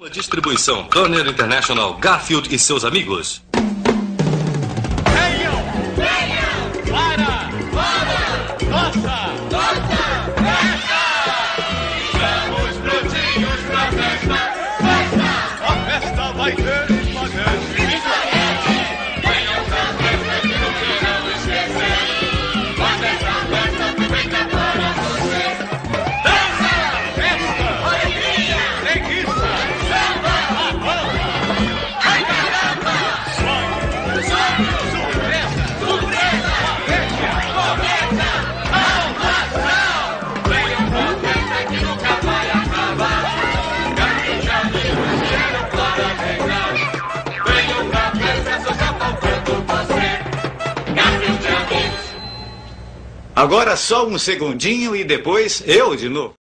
Uma distribuição Turner International, Garfield e seus amigos. Agora só um segundinho e depois eu de novo.